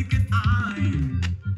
music and I